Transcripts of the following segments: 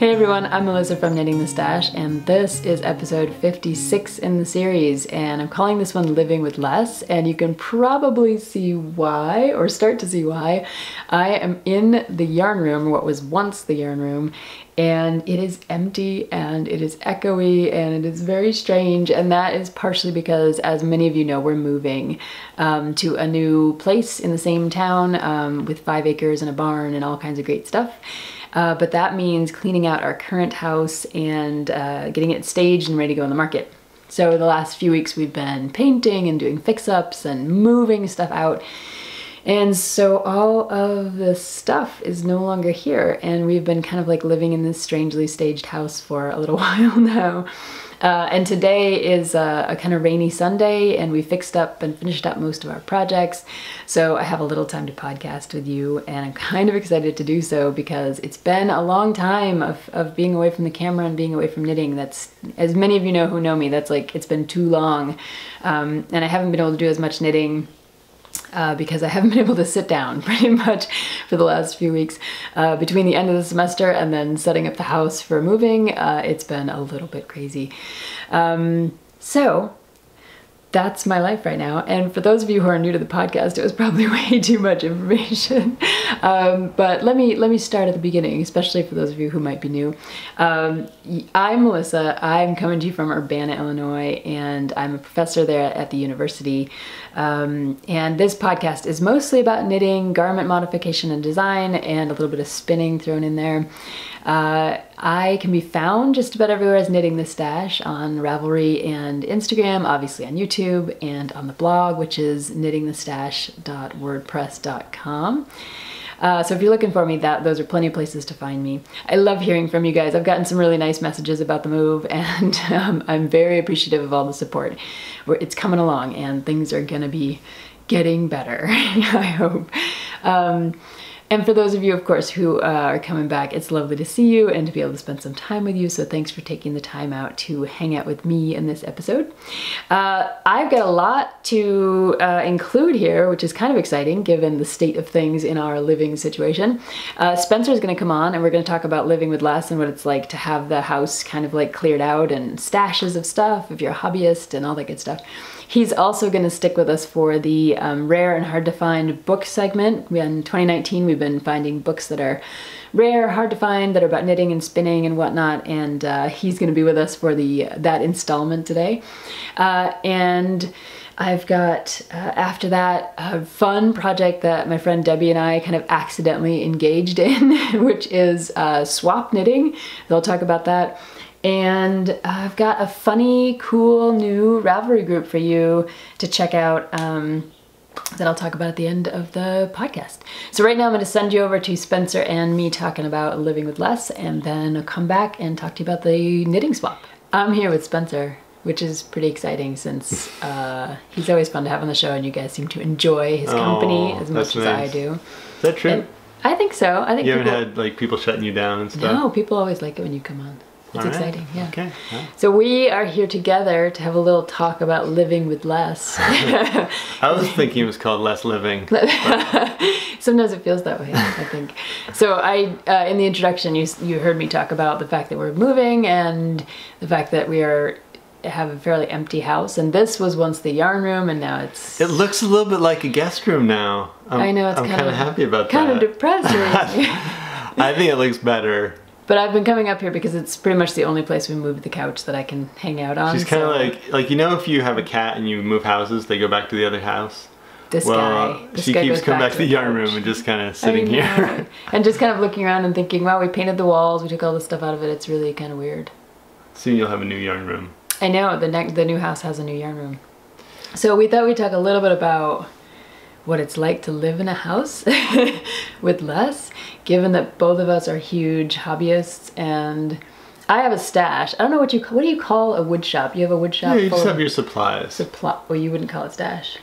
Hey everyone, I'm Melissa from Knitting the Stash, and this is episode 56 in the series, and I'm calling this one Living with Less, and you can probably see why, or start to see why. I am in the yarn room, what was once the yarn room, and it is empty and it is echoey and it is very strange and that is partially because as many of you know we're moving um, to a new place in the same town um, with five acres and a barn and all kinds of great stuff uh, but that means cleaning out our current house and uh, getting it staged and ready to go on the market. So the last few weeks we've been painting and doing fix-ups and moving stuff out. And so all of the stuff is no longer here and we've been kind of like living in this strangely staged house for a little while now. Uh, and today is a, a, kind of rainy Sunday and we fixed up and finished up most of our projects. So I have a little time to podcast with you and I'm kind of excited to do so because it's been a long time of, of being away from the camera and being away from knitting. That's, as many of you know who know me, that's like, it's been too long. Um, and I haven't been able to do as much knitting uh, because I haven't been able to sit down pretty much for the last few weeks. Uh, between the end of the semester and then setting up the house for moving, uh, it's been a little bit crazy. Um, so that's my life right now. And for those of you who are new to the podcast, it was probably way too much information. Um, but let me let me start at the beginning, especially for those of you who might be new. Um, I'm Melissa. I'm coming to you from Urbana, Illinois, and I'm a professor there at the university. Um, and this podcast is mostly about knitting, garment modification and design, and a little bit of spinning thrown in there. Uh, I can be found just about everywhere as Knitting the Stash on Ravelry and Instagram, obviously on YouTube, and on the blog, which is knittingthestash.wordpress.com. Uh, so if you're looking for me, that those are plenty of places to find me. I love hearing from you guys. I've gotten some really nice messages about the move, and um, I'm very appreciative of all the support. It's coming along, and things are gonna be getting better, I hope. Um, and for those of you, of course, who uh, are coming back, it's lovely to see you and to be able to spend some time with you. So thanks for taking the time out to hang out with me in this episode. Uh, I've got a lot to uh, include here, which is kind of exciting given the state of things in our living situation. Uh, Spencer is going to come on and we're going to talk about living with less and what it's like to have the house kind of like cleared out and stashes of stuff if you're a hobbyist and all that good stuff. He's also going to stick with us for the um, rare and hard to find book segment. In 2019, we've been finding books that are rare, hard to find, that are about knitting and spinning and whatnot, and uh, he's going to be with us for the that installment today. Uh, and I've got, uh, after that, a fun project that my friend Debbie and I kind of accidentally engaged in, which is uh, swap knitting. They'll talk about that. And I've got a funny, cool new Ravelry group for you to check out um, that I'll talk about at the end of the podcast. So right now I'm going to send you over to Spencer and me talking about living with less and then I'll come back and talk to you about the knitting swap. I'm here with Spencer which is pretty exciting since uh, he's always fun to have on the show and you guys seem to enjoy his company as much as I do. Is that true? And I think so. I think you haven't had like people shutting you down and stuff. No, people always like it when you come on. It's right. exciting, yeah. Okay. Yeah. So we are here together to have a little talk about living with less. I was thinking it was called less living. Sometimes it feels that way, I think. So I, uh, in the introduction, you you heard me talk about the fact that we're moving and the fact that we are have a fairly empty house and this was once the yarn room and now it's it looks a little bit like a guest room now I'm, i know it's I'm kind of happy about kind that kind of depressing i think it looks better but I've been coming up here because it's pretty much the only place we moved the couch that I can hang out on. She's kind of so. like, like you know, if you have a cat and you move houses, they go back to the other house. This well, guy. This she guy keeps coming back, back to the, yarn room and just kind of sitting here. and just kind of looking around and thinking, wow, we painted the walls, we took all the stuff out of it. It's really kind of weird. Soon you'll have a new yarn room. I know the next the new house has a new yarn room. So we thought we'd talk a little bit about what it's like to live in a house with less, given that both of us are huge hobbyists and I have a stash. I don't know what you what do you call a wood shop? You have a wood shop. Yeah, you just have your supplies. Supply. Well, you wouldn't call it stash.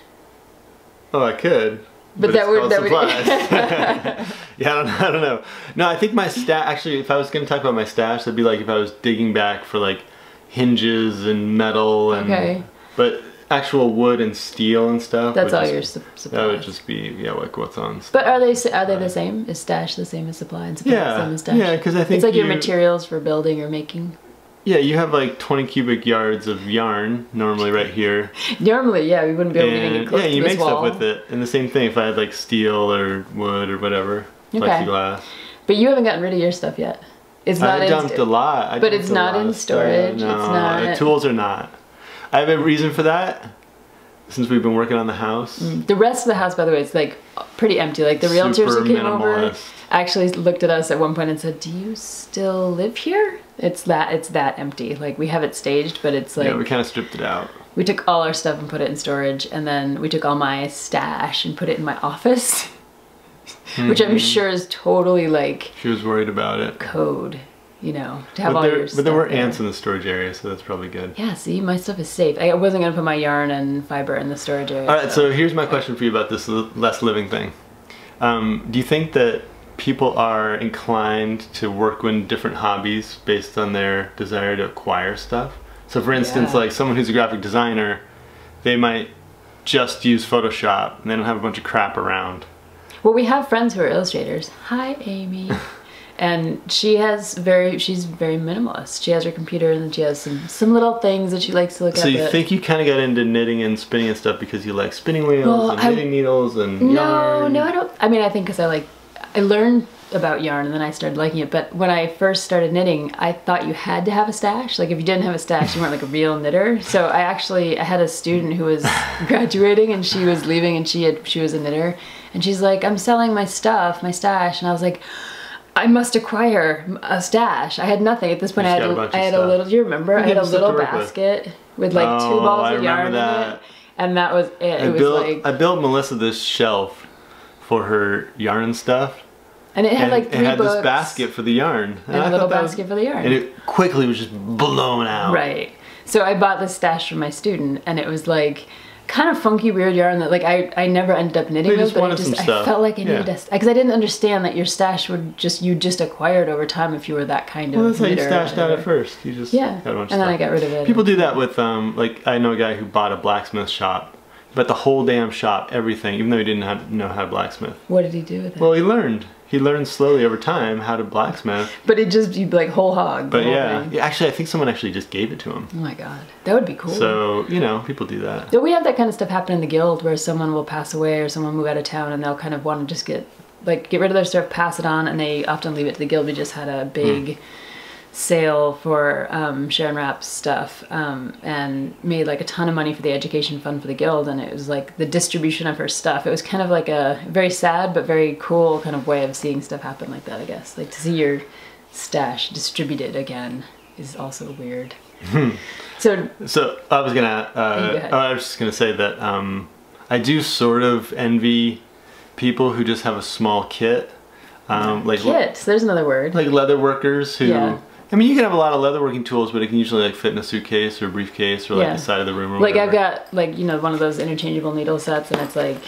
Oh, I could. But, but that would that supplies. yeah, I don't, I don't know. No, I think my stash. Actually, if I was going to talk about my stash, it'd be like if I was digging back for like hinges and metal and. Okay. But actual wood and steel and stuff. That's all just, your su- supplies. That would just be yeah, like what's on. But are they are they the same? Is stash the same as supply and supply Yeah, the same as stash? yeah, because I think it's like you, your materials for building or making. Yeah, you have like 20 cubic yards of yarn normally right here. Normally, yeah, we wouldn't be able to And get close yeah, to you this make wall. stuff with it. And the same thing if I had like steel or wood or whatever, Okay. plexiglass. But you haven't gotten rid of your stuff yet. It's not I dumped a lot. I but it's not in storage, it's No, not- the tools are not. I have a reason for that. Since we've been working on the house, The rest of the house, by the way, is like pretty empty. Like the realtors Super who came over actually looked at us at one point and said, "Do you still live here?" It's that it's that empty. Like we have it staged, but it's like yeah, we kind of stripped it out. we took all our stuff and put it in storage, and then we took all my stash and put it in my office, which Mm-hmm. I'm sure is totally like She was worried about it. code, you know, to have But all there, your but there were there. ants in the storage area, so that's probably good. Yeah, see, my stuff is safe. I wasn't gonna put my yarn and fiber in the storage area. All right, so here's my question for you about this less living thing. Um, do you think that people are inclined to work in different hobbies based on their desire to acquire stuff? So, for instance, Yeah. like someone who's a graphic designer, they might just use Photoshop and they don't have a bunch of crap around. Well, we have friends who are illustrators. Hi, Amy. and she has very, she's very minimalist. She has her computer and she has some some little things that she likes to look at So you think you kind of got into knitting and spinning and stuff because you like spinning wheels Well, and I- knitting needles and No, yarn? no, I don't. I mean, I think because I like, I learned about yarn and then I started liking it. But when I first started knitting, I thought you had to have a stash. Like if you didn't have a stash, you weren't like a real knitter. So I actually, I had a student who was graduating and she was leaving and she had, she was a knitter. And she's like, I'm selling my stuff, my stash. And I was like, I must acquire a stash. I had nothing at this point. I had, a I had a little. Do you remember? I had a little with. basket with like two Oh, balls I of yarn remember in it, and that was it. I It was built like I built Melissa this shelf for her yarn stuff. And it had and like it had books this basket for the yarn. and a little that was- basket for the yarn. And it quickly was just blown out. right. So I bought this stash from my student, and it was like kind of funky, weird yarn that like I, I never ended up knitting with, but I just I felt like I Yeah. needed a because I didn't understand that your stash would just you just acquired over time if you were that kind of Well, that's how you stashed out at first. You just Yeah, got a bunch and then I got rid of it. People do that with um like I know a guy who bought a blacksmith shop, but the whole damn shop, everything, even though he didn't have, know how to blacksmith. What did he do with it? Well, he learned. He learned slowly over time how to blacksmith. but it just you like whole hog. But whole yeah, yeah, actually, I think someone actually just gave it to him. Oh my god, that would be cool. So you know, people do that. So we have that kind of stuff happen in the guild where someone will pass away or someone move out of town and they'll kind of want to just get like get rid of their stuff, pass it on, and they often leave it to the guild. We just had a big hmm. Sale for um, Sharon Rapp's stuff um, and made like a ton of money for the education fund for the guild. And it was like the distribution of her stuff. It was kind of like a very sad but very cool kind of way of seeing stuff happen like that. I guess like to see your stash distributed again is also weird. so So I was gonna. Go Uh, oh, I was just gonna say that um, I do sort of envy people who just have a small kit, um, like kits. There's another word. like leather workers who. Yeah. I mean, you can have a lot of leatherworking tools, but it can usually like fit in a suitcase or a briefcase or like Yeah. the side of the room or Like I've got like you know one of those interchangeable needle sets, and it's like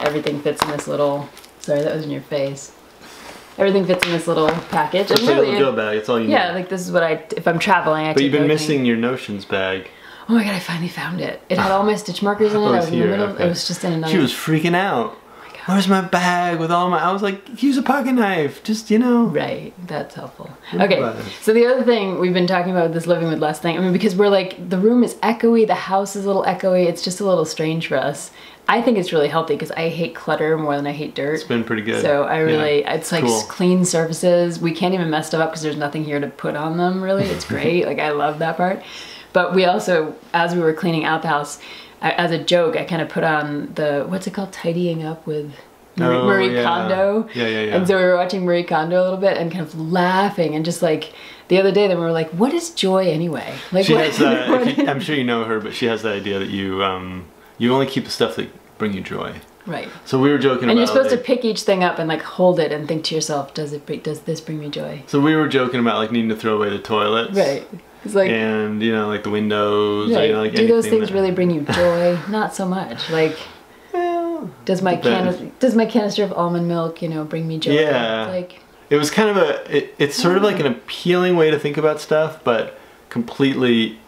everything fits in this little. Sorry, that was in your face. Everything fits in this little package. It's like a little go bag. It's all you yeah, need. like this is what I if I'm traveling. I But you've been everything. missing your notions bag. Oh my god! I finally found it. It had all my stitch markers in it. Oh, I was in the middle. okay. It was just in another. She was freaking out. My God. Where's my bag with all my? I was like, use a pocket knife. Just you know. Right, that's helpful. Okay, so the other thing we've been talking about this living with less thing, I mean, because we're like, the room is echoey, the house is a little echoey, it's just a little strange for us. I think it's really healthy because I hate clutter more than I hate dirt. It's been pretty good. So I really, Yeah. it's like Cool. clean surfaces. We can't even mess stuff up because there's nothing here to put on them. Really, it's great. like I love that part. But we also, as we were cleaning out the house, I, as a joke, I kind of put on the what's it called, tidying up with Marie, Oh, Marie yeah. Kondo. Yeah, yeah, yeah. And so we were watching Marie Kondo a little bit and kind of laughing and just like the other day, then we were like, "What is joy anyway?" Like, She what- has that. you- I'm sure you know her, but she has the idea that you um, you only keep the stuff that bring you joy. right. So we were joking And you're supposed like, to pick each thing up and like hold it and think to yourself, "Does it? Does this bring me joy?" So we were joking about like needing to throw away the toilets. Right. Like. And you know, like the windows. Right. You know, like Do those things that- really bring you joy? Not so much. Like, Well, does my can does my canister of almond milk, you know, bring me joy? Yeah. Like, it was kind of a. It, it's sort of like an hmm. appealing way to think about stuff, but completely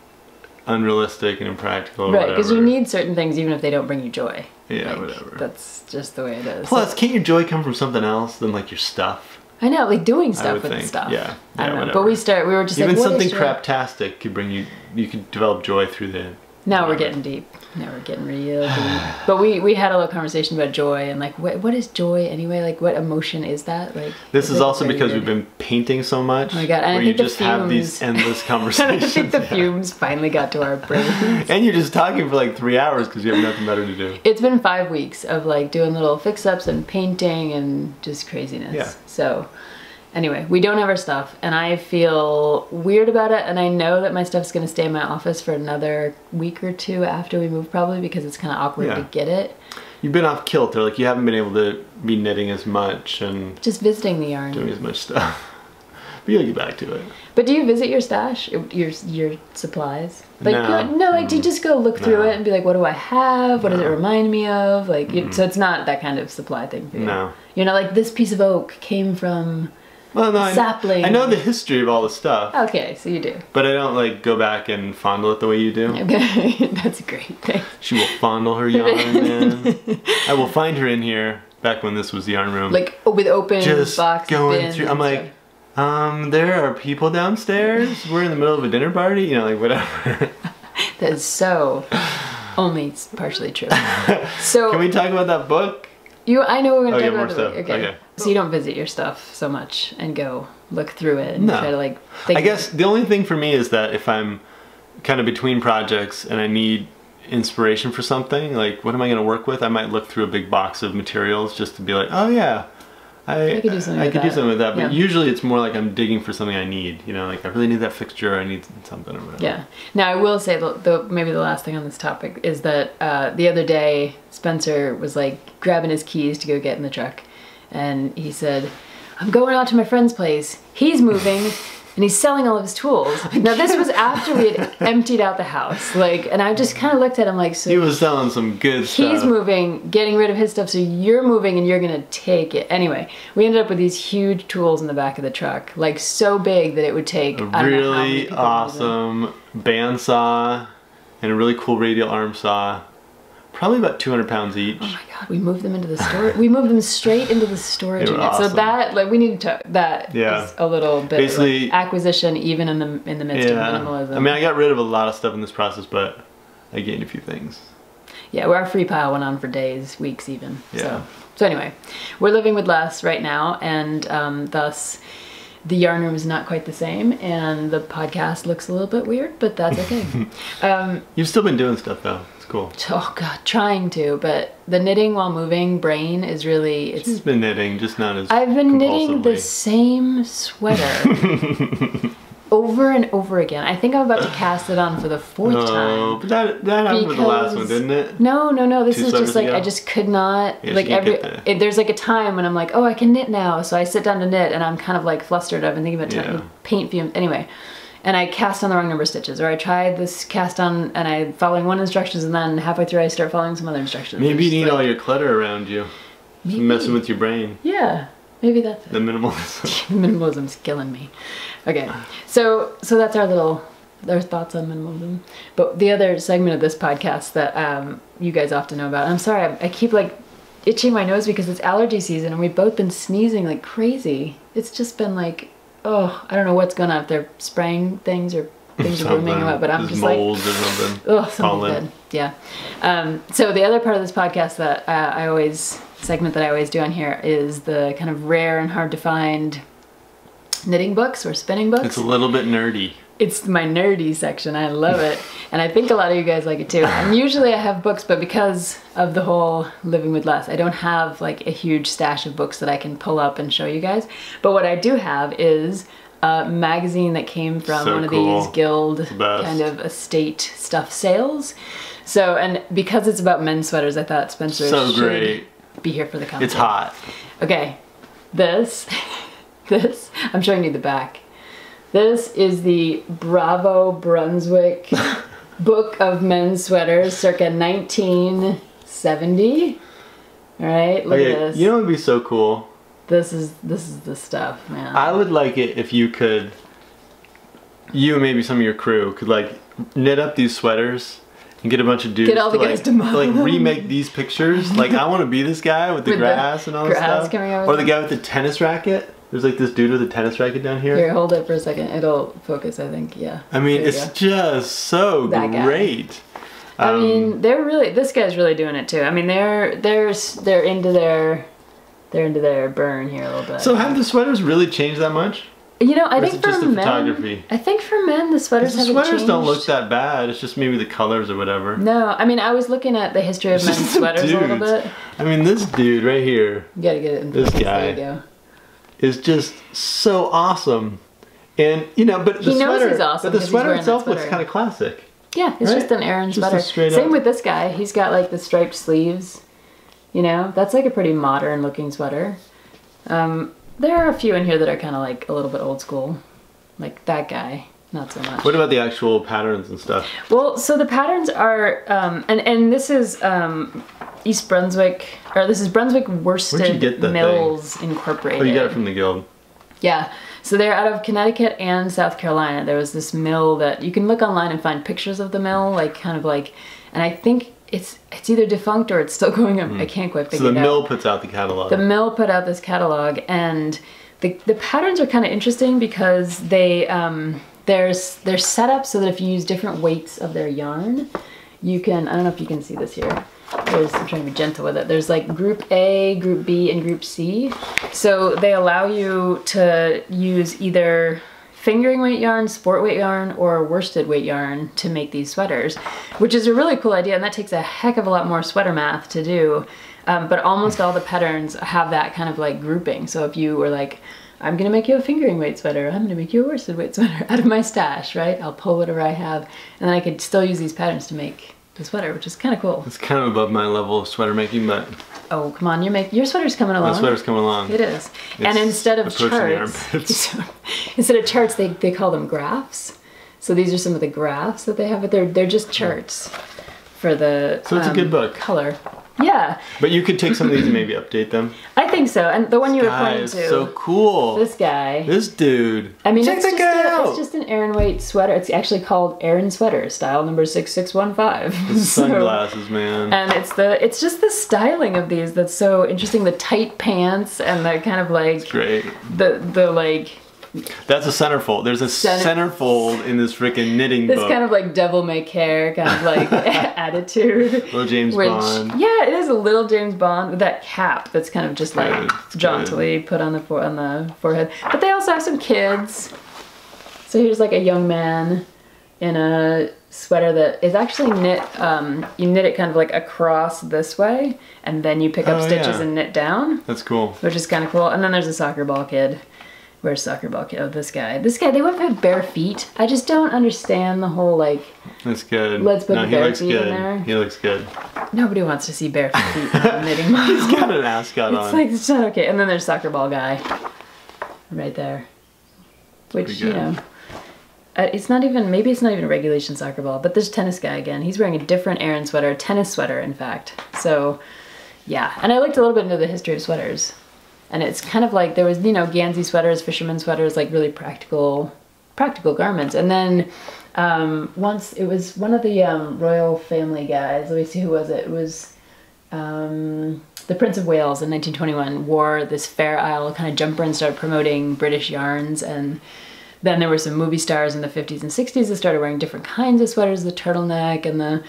unrealistic and impractical. Right, because you need certain things even if they don't bring you joy. Yeah, Like, whatever. That's just the way it is. Plus, can't your joy come from something else than like your stuff? I know, like doing stuff with think. stuff. Yeah. I don't know. whatever. But we start. We were just Even like, something craptastic could bring you. You could develop joy through the. Now we're getting deep. Now we're getting real deep. But we we had a little conversation about joy and like what what is joy anyway? Like what emotion is that? Like This it's is also because we've been painting so much. Oh my God, and I where you just have these endless I conversations. think the Yeah. fumes finally got to our brains. And you're just talking for like three hours because you have nothing better to do. It's been five weeks of like doing little fix ups and painting and just craziness. Yeah. So, anyway, we don't have our stuff, and I feel weird about it. And I know that my stuff's gonna stay in my office for another week or two after we move, probably because it's kind of awkward Yeah. to get it. You've been off kilter, like you haven't been able to be knitting as much and Just visiting the yarn. doing as much stuff. But you'll get back to it. But do you visit your stash, your your supplies? Like No. go- no, like do you mm. just go look through No. it and be like, what do I have? What does it remind me of? Like, you, so it's not that kind of supply thing for you. No. You're not like this piece of oak came from. Well, no, I, Sapling. I know the history of all the stuff, Okay, so you do. but I don't like go back and fondle it the way you do. Okay, that's a great. Thanks. She will fondle her yarn, man. I will find her in here back when this was the yarn room. Like with open just box going bins through. I'm like, um, there are people downstairs. We're in the middle of a dinner party. You know, like whatever. that is so only it's partially true. So Can we talk about that book? you, I know we're gonna Oh, talk yeah, more about the stuff. okay. Okay. So you don't visit your stuff so much and go look through it and No. try to like. Think I guess the only thing for me is that if I'm kind of between projects and I need inspiration for something, like what am I going to work with? I might look through a big box of materials just to be like, oh yeah, I, I could do something I with could do that. something with that. But Yeah. usually it's more like I'm digging for something I need. You know, like I really need that fixture. Or I need something or whatever. Yeah. Now I will say the, the maybe the last thing on this topic is that uh, the other day Spencer was like grabbing his keys to go get in the truck, and he said, "I'm going out to my friend's place. He's moving." And he's selling all of his tools. Now this was after we had emptied out the house, like, and I just kind of looked at him like, so He was selling some good stuff. he's moving, getting rid of his stuff, so you're moving and you're gonna take it. Anyway, we ended up with these huge tools in the back of the truck, like so big that it would take a I don't know how many really people to move them. awesome bandsaw and a really cool radial arm saw. Probably about 200 pounds each. Oh my god, we moved them into the store. we moved them straight into the storage unit. So that like we need to that Yeah. is a little bit Basically- like, acquisition even in the in the midst of minimalism. I mean, I got rid of a lot of stuff in this process, but I gained a few things. yeah, where our free pile went on for days, weeks even. Yeah. So so anyway, we're living with less right now, and um, thus the yarn room is not quite the same, and the podcast looks a little bit weird, but that's okay. um, You've still been doing stuff though. Oh god, trying to, but the knitting while moving brain is really it's She's been knitting, just not as. I've been knitting the same sweater over and over again. I think I'm about to cast it on for the fourth Oh, time. but that that happened with the last one, didn't it? No, no, no. This Two is just like I just could not Yeah, like every. the- It, there's like a time when I'm like, oh, I can knit now, so I sit down to knit, and I'm kind of like flustered. I've been thinking about Yeah. paint fumes anyway, and I cast on the wrong number of stitches, or I tried this cast on and I'm following one instructions, and then halfway through I start following some other instructions. Maybe you need like- all your clutter around you. Maybe. messing with your brain. Yeah, maybe that's it. The minimalism. minimalism's killing me. Okay, so so that's our little our thoughts on minimalism. But the other segment of this podcast that um, you guys often know about. I'm sorry, I, I keep like itching my nose because it's allergy season and we've both been sneezing like crazy. It's just been like, oh, I don't know what's going on. If they're spraying things or things are Something. what, but I'm Just just like. or something. Oh, something good. Yeah. Um, so the other part of this podcast that uh, I always segment that I always do on here is the kind of rare and hard to find knitting books or spinning books. It's a little bit nerdy. It's my nerdy section. I love it. and I think a lot of you guys like it too. And usually I have books, but because of the whole living with less, I don't have like a huge stash of books that I can pull up and show you guys. But what I do have is a magazine that came from So one of cool. these guild kind of estate stuff sales. So, and because it's about men's sweaters, I thought Spencer So should great. be here for the content. It's hot. Okay, this, this, I'm showing you the back. This is the Bravo Brunswick Book of Men's Sweaters, circa 1970. All right, look at this. you know what would be so cool? this is this is the stuff, man. I would like it if you could you and maybe some of your crew could like knit up these sweaters and get a bunch of dudes Get all the to, guys like, to like remake these pictures. Like I want to be this guy with the With the grass and all this grass stuff, or the guy with the tennis racket. There's like this dude with a tennis racket down here. Here, hold it for a second. It'll focus, I think. Yeah. I mean, it's go. just so That great. I Um, mean, they're really. This guy's really doing it too. I mean, they're they're they're into their they're into their burn here a little bit. so have the sweaters really changed that much? you know, I or think for men? I think for men the sweaters The sweaters changed. don't look that bad. It's just maybe the colors or whatever. No, I mean, I was looking at the history of men's sweaters a little dudes. bit. I mean, this dude right here You gotta get it in This focus. guy. There you go. Is just so awesome. And you know, but the He knows sweater, he's awesome but the sweater itself looks kind of classic. Yeah, it's Right? just an Aran sweater. Same up- with this guy. He's got like the striped sleeves. You know, that's like a pretty modern looking sweater. Um, there are a few in here that are kind of like a little bit old school, like that guy. Not so much. What about the actual patterns and stuff? Well, so the patterns are, um, and and this is um, East Brunswick, or this is Brunswick Worsted Mills Incorporated. Oh, you got it from the guild. Yeah. So they're out of Connecticut and South Carolina. There was this mill that you can look online and find pictures of the mill, like kind of like, and I think it's it's either defunct or it's still going. on I can't quite Hmm. So figure the mill out. puts out the catalog. The mill put out this catalog, and the the patterns are kind of interesting because they um, there's they're set up so that if you use different weights of their yarn, you can. I don't know if you can see this here. There's, I'm trying to be gentle with it. There's like group A, group B, and group C. So they allow you to use either fingering weight yarn, sport weight yarn, or worsted weight yarn to make these sweaters, which is a really cool idea. And that takes a heck of a lot more sweater math to do. Um, but almost all the patterns have that kind of like grouping. So if you were like, I'm gonna make you a fingering weight sweater, I'm gonna make you a worsted weight sweater out of my stash, right? I'll pull whatever I have, and then I could still use these patterns to make the sweater, which is kind of cool. it's kind of above my level of sweater making, but Oh, come on, you're make your sweater's coming along. my sweater's coming along. It is. and instead of charts, instead of charts, they, they call them graphs. So these are some of the graphs that they have, but they're they're just charts for the So it's a um, good book. color. Yeah, But you could take some of these and maybe update them. I think so. And the one you were pointing to, so cool. this guy. This dude. I mean, check it's just, guy a, out. it's just an Aran Weight sweater. It's actually called Aran Sweater, style number six six one five. Sunglasses, man. And it's the it's just the styling of these that's so interesting. The tight pants and the kind of like Great. the the like That's a centerfold. There's a Center- centerfold in this freaking knitting this book. kind of like devil may care kind of like attitude. Little James Which Bond. yeah, it is a little James Bond with that cap that's kind of just like Good, jauntily put on the on the forehead. But they also have some kids. So here's like a young man in a sweater that is actually knit. Um, you knit it kind of like across this way, and then you pick up Oh, stitches yeah. and knit down, That's cool. which is kind of cool. And then there's a soccer ball kid. Where's soccer ball kid? Oh, this guy. This guy. They went with bare feet. I just don't understand the whole like. That's good. Let's put no, bare looks feet in good. there. He looks good. Nobody wants to see bare feet on a knitting model. He's got an ascot It's on. like it's not okay. And then there's soccer ball guy, right there, which you know, uh, it's not even maybe it's not even a regulation soccer ball, but there's tennis guy again. He's wearing a different Aran sweater, a tennis sweater, in fact. So, yeah. And I looked a little bit into the history of sweaters, and it's kind of like there was you know Gansey sweaters, fisherman sweaters, like really practical, practical garments, and then. Um, once it was one of the um, royal family guys. Let me see who was it. It was um, the Prince of Wales in 1921 wore this Fair Isle kind of jumper and started promoting British yarns. And then there were some movie stars in the 50s and 60s that started wearing different kinds of sweaters, the turtleneck and the,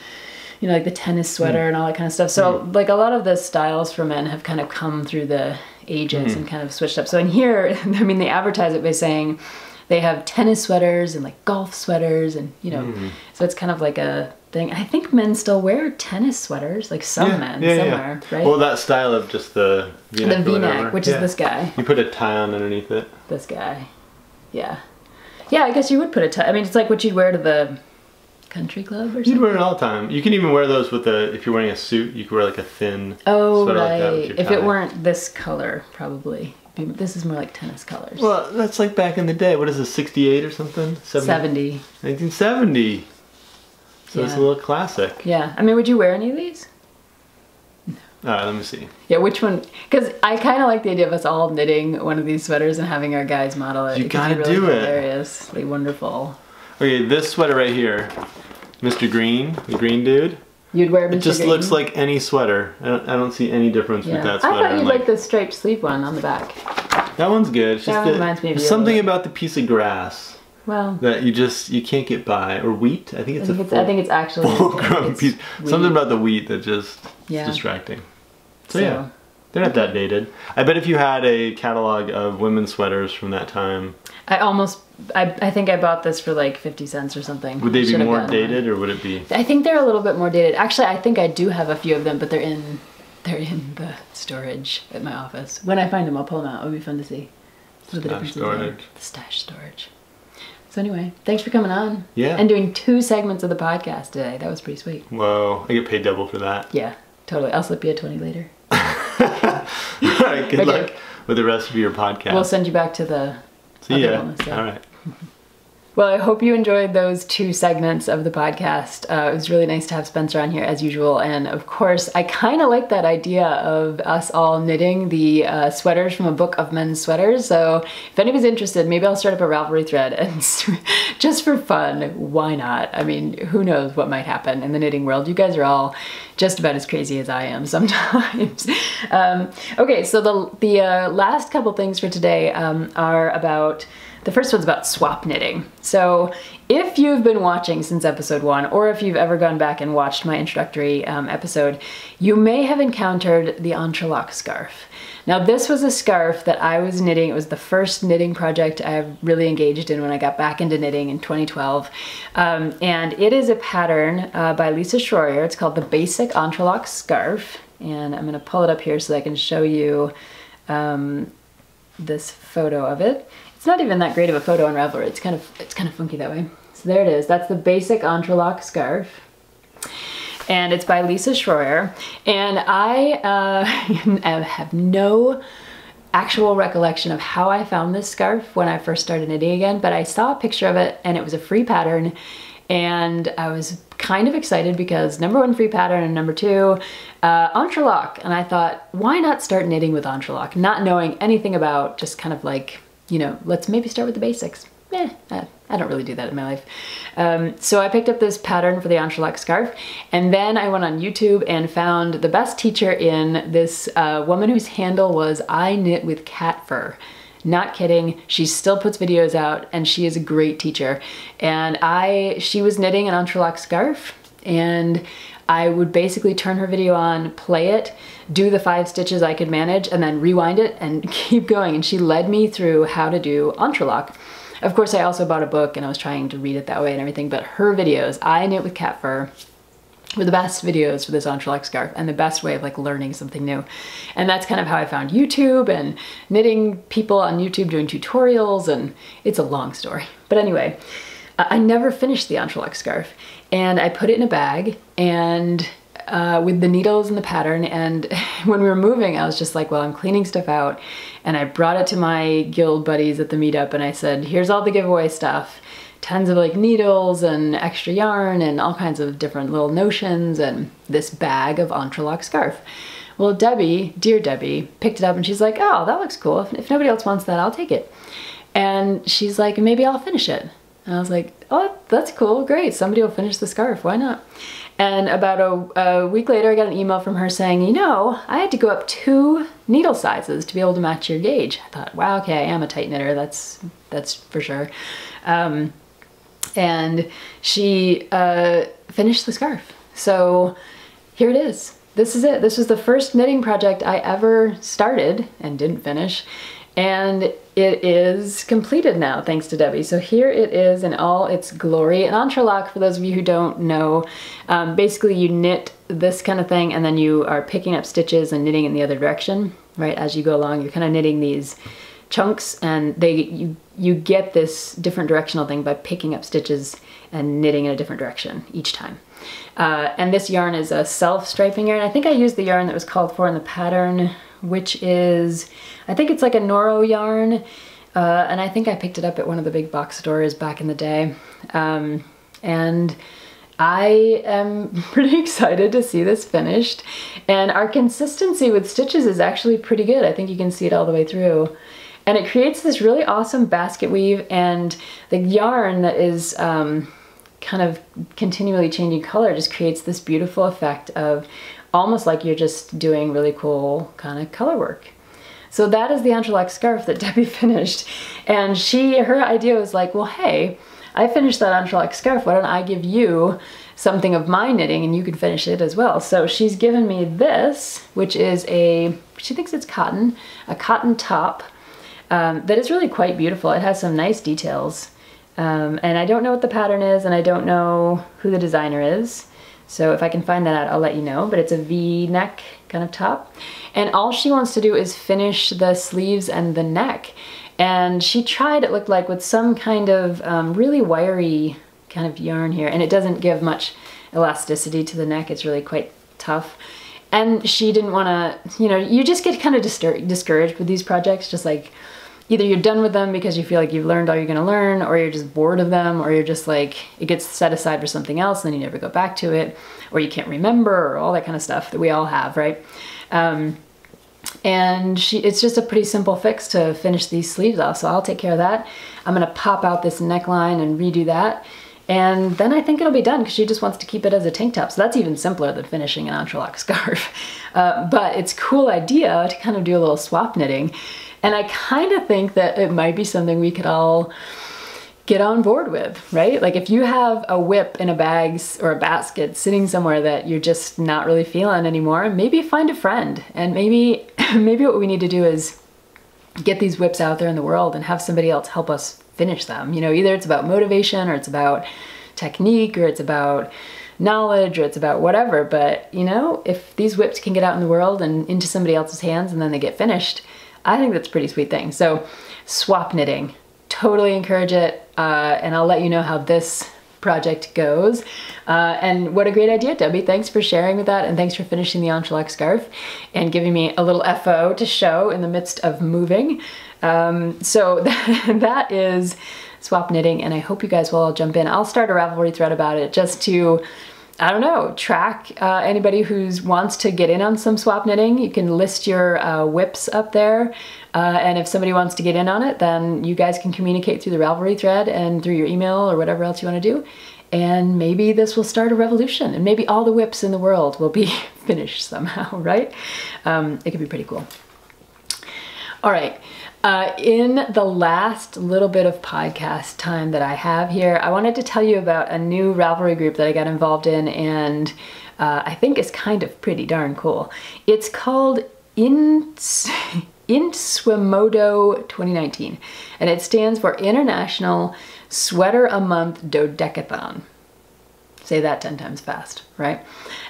you know, like the tennis sweater and all that kind of stuff. So, like, a lot of the styles for men have kind of come through the ages and hmm. kind of switched up. So, in here, I mean, they advertise it by saying, they have tennis sweaters and like golf sweaters and you know hmm. so it's kind of like a thing. I think men still wear tennis sweaters like some men somewhere right? Well, that style of just the V-neck, the v-neck which Yeah. is this guy. You put a tie on underneath it. this guy. Yeah. Yeah i guess you would put a tie. I mean it's like what you'd wear to the country club or something? You'd wear it all the time. You can even wear those with a. If you're wearing a suit, you could wear like a thin. oh sweater like that right if it weren't this color probably this is more like tennis colors Well, that's like back in the day. What is this, 68 or something? 70 1970. So it's a little classic. yeah i mean would you wear any of these All right, let me see. Yeah, which one? Because I kind of like the idea of us all knitting one of these sweaters and having our guys model it. You gotta really do it. Hilariously wonderful. Okay, this sweater right here, Mr. Green, the green dude. You'd wear Mr. It just Green? looks like any sweater. I don't, I don't see any difference Yeah. with that sweater. I thought you'd and, like, the striped sleeve one on the back. that one's good. It's That just one reminds me of something about the piece of grass Well, that you just you can't get by, or wheat. I think I it's think a it's, full, I think it's actually full-grown it's piece. wheat. Something about the wheat that just Yeah. is distracting. So, So- yeah, they're not that dated. I bet if you had a catalog of women's sweaters from that time, I almost, I, I think I bought this for like 50 cents or something. would they be more gotten one. dated, or would it be? I think they're a little bit more dated. Actually, I think I do have a few of them, but they're in, they're in the storage at my office. When I find them, I'll pull them out. It'll be fun to see. The Stash are. storage. The stash storage. So anyway, thanks for coming on. Yeah. And doing two segments of the podcast today. That was pretty sweet. Whoa, I get paid double for that. Yeah, totally. I'll slip you a 20 later. All right, good Okay. luck with the rest of your podcast. We'll send you back to the See ya. yeah. All right. Well, I hope you enjoyed those two segments of the podcast. Uh, it was really nice to have Spencer on here as usual. And of course, I kind of like that idea of us all knitting the uh, sweaters from a book of men's sweaters. So if anybody's interested, maybe I'll start up a Ravelry thread and just for fun, why not? I mean, who knows what might happen in the knitting world? You guys are all just about as crazy as I am sometimes. um, okay, so the, the uh, last couple things for today um, are about the first one's about swap knitting. So, if you've been watching since episode one, or if you've ever gone back and watched my introductory um, episode, you may have encountered the entrelac scarf. Now, this was a scarf that I was knitting. It was the first knitting project I really engaged in when I got back into knitting in 2012. Um, and it is a pattern uh, by Lisa Shroyer. It's called the Basic Entrelac Scarf. And I'm going to pull it up here so I can show you um, this photo of it. It's not even that great of a photo on Ravelry. It's kind of it's kind of funky that way. So there it is. That's the basic entrelac scarf. And it's by Lisa Shroyer. And I uh, have no actual recollection of how I found this scarf when I first started knitting again, but I saw a picture of it and it was a free pattern. And I was kind of excited because number one, free pattern, and number two, uh, entrelac. And I thought, why not start knitting with entrelac? Not knowing anything about, just kind of like, you know, let's maybe start with the basics. Eh, I, I don't really do that in my life. Um, so I picked up this pattern for the entrelac scarf, and then I went on YouTube and found the best teacher in this uh, woman whose handle was I knit with cat fur. Not kidding. She still puts videos out and she is a great teacher. And I, she was knitting an entrelac scarf and I would basically turn her video on, play it, do the five stitches I could manage, and then rewind it and keep going. And she led me through how to do entrelac. Of course, I also bought a book and I was trying to read it that way and everything, but her videos, I knit with cat fur, were the best videos for this entrelac scarf and the best way of like learning something new. And that's kind of how I found YouTube and knitting people on YouTube doing tutorials and it's a long story. But anyway, I never finished the entrelac scarf and I put it in a bag and uh, with the needles and the pattern and when we were moving I was just like well I'm cleaning stuff out and I brought it to my guild buddies at the meetup and I said here's all the giveaway stuff tons of like needles and extra yarn and all kinds of different little notions and this bag of entrelac scarf. Well, Debbie, dear Debbie, picked it up and she's like, oh, that looks cool. If, if nobody else wants that, I'll take it. And she's like, maybe I'll finish it. And I was like, oh, that's cool, great. Somebody will finish the scarf, why not? And about a, a week later, I got an email from her saying, you know, I had to go up two needle sizes to be able to match your gauge. I thought, wow, okay, I am a tight knitter, that's, that's for sure. Um, and she uh, finished the scarf. So here it is. This is it. This was the first knitting project I ever started and didn't finish. And it is completed now, thanks to Debbie. So here it is in all its glory. An entrelac, for those of you who don't know, um, basically you knit this kind of thing and then you are picking up stitches and knitting in the other direction, right? As you go along, you're kind of knitting these chunks and they you you get this different directional thing by picking up stitches and knitting in a different direction each time. Uh, and this yarn is a self-striping yarn. I think I used the yarn that was called for in the pattern, which is, I think it's like a Noro yarn. Uh, and I think I picked it up at one of the big box stores back in the day. Um, and I am pretty excited to see this finished. And our consistency with stitches is actually pretty good. I think you can see it all the way through. And it creates this really awesome basket weave and the yarn that is um, kind of continually changing color just creates this beautiful effect of almost like you're just doing really cool kind of color work. So that is the Entrelac scarf that Debbie finished. And she, her idea was like, well, hey, I finished that Entrelac scarf. Why don't I give you something of my knitting and you can finish it as well. So she's given me this, which is a, she thinks it's cotton, a cotton top um, that is really quite beautiful. It has some nice details. Um, and I don't know what the pattern is and I don't know who the designer is. So if I can find that out, I'll let you know. But it's a V-neck kind of top. And all she wants to do is finish the sleeves and the neck. And she tried, it looked like, with some kind of um, really wiry kind of yarn here. And it doesn't give much elasticity to the neck. It's really quite tough. And she didn't want to, you know, you just get kind of discouraged with these projects. Just like either you're done with them because you feel like you've learned all you're going to learn, or you're just bored of them, or you're just like, it gets set aside for something else and then you never go back to it, or you can't remember, or all that kind of stuff that we all have, right? Um, and she, it's just a pretty simple fix to finish these sleeves off. So I'll take care of that. I'm gonna pop out this neckline and redo that. And then I think it'll be done because she just wants to keep it as a tank top. So that's even simpler than finishing an entrelac scarf. Uh, but it's a cool idea to kind of do a little swap knitting. And I kind of think that it might be something we could all get on board with, right? Like if you have a WIP in a bag or a basket sitting somewhere that you're just not really feeling anymore, maybe find a friend and maybe maybe what we need to do is get these WIPs out there in the world and have somebody else help us finish them. You know, either it's about motivation or it's about technique or it's about knowledge or it's about whatever, but you know, if these WIPs can get out in the world and into somebody else's hands and then they get finished, I think that's a pretty sweet thing. So swap knitting, totally encourage it. Uh, and I'll let you know how this project goes. Uh, and what a great idea, Debbie. Thanks for sharing with that and thanks for finishing the Entrelac scarf and giving me a little FO to show in the midst of moving. Um, so that is swap knitting and I hope you guys will all jump in. I'll start a Ravelry thread about it just to I don't know, track uh, anybody who wants to get in on some swap knitting. You can list your uh, WIPs up there. Uh, and if somebody wants to get in on it, then you guys can communicate through the Ravelry thread and through your email or whatever else you want to do. And maybe this will start a revolution and maybe all the WIPs in the world will be finished somehow, right? Um, it could be pretty cool. All right. Uh, in the last little bit of podcast time that I have here, I wanted to tell you about a new Ravelry group that I got involved in and uh, I think is kind of pretty darn cool. It's called In INTSWMODO 2019 and it stands for International Sweater a Month Dodecathon. Say that 10 times fast, right?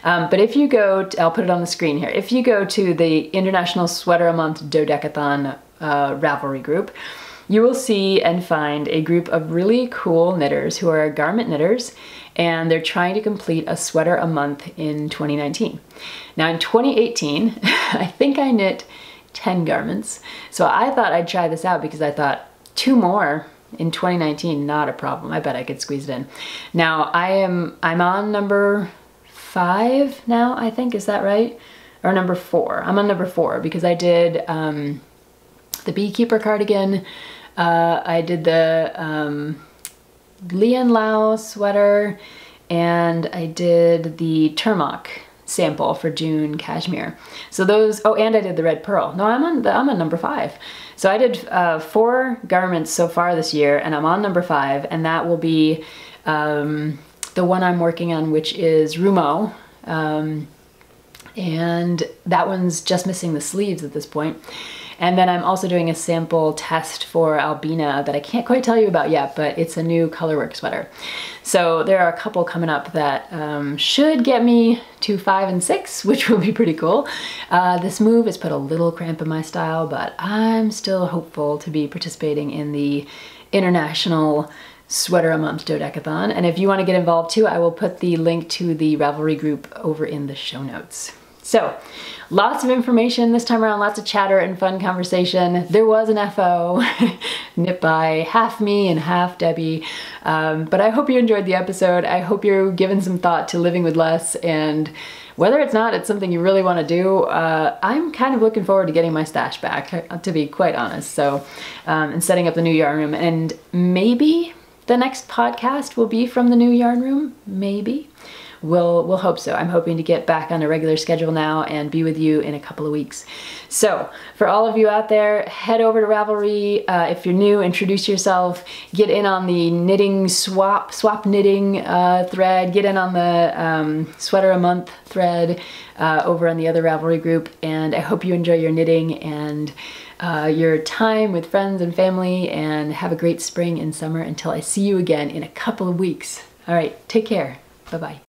Um, but if you go, to, I'll put it on the screen here. If you go to the International Sweater a Month Dodecathon uh, Ravelry group, you will see and find a group of really cool knitters who are garment knitters and they're trying to complete a sweater a month in 2019. Now in 2018, I think I knit 10 garments. So I thought I'd try this out because I thought two more in 2019, not a problem. I bet I could squeeze it in. Now I am, I'm on number five now, I think, is that right? Or number four. I'm on number four because I did um, the beekeeper cardigan. Uh, I did the um, Lian Lao sweater and I did the Turmock sample for June cashmere. So those, oh, and I did the red pearl. No, I'm on, the, I'm on number five. So I did uh, four garments so far this year and I'm on number five and that will be um, the one I'm working on, which is Rumo. Um, and that one's just missing the sleeves at this point. And then I'm also doing a sample test for Albina that I can't quite tell you about yet, but it's a new colorwork sweater. So there are a couple coming up that um, should get me to five and six, which will be pretty cool. Uh, this move has put a little cramp in my style, but I'm still hopeful to be participating in the international sweater a month dodecathon. And if you want to get involved too, I will put the link to the Ravelry group over in the show notes. So, lots of information this time around, lots of chatter and fun conversation. There was an FO, knit by half me and half Debbie. Um, but I hope you enjoyed the episode. I hope you're giving some thought to living with less and whether it's not, it's something you really want to do. Uh, I'm kind of looking forward to getting my stash back, to be quite honest. So, um, and setting up the new yarn room, and maybe the next podcast will be from the new yarn room. Maybe we'll we'll hope so. I'm hoping to get back on a regular schedule now and be with you in a couple of weeks. So for all of you out there, head over to Ravelry. Uh, if you're new, introduce yourself. Get in on the knitting swap swap knitting uh, thread. Get in on the um, sweater a month thread uh, over on the other Ravelry group. And I hope you enjoy your knitting and. Uh, your time with friends and family and have a great spring and summer until I see you again in a couple of weeks. All right, take care. Bye bye.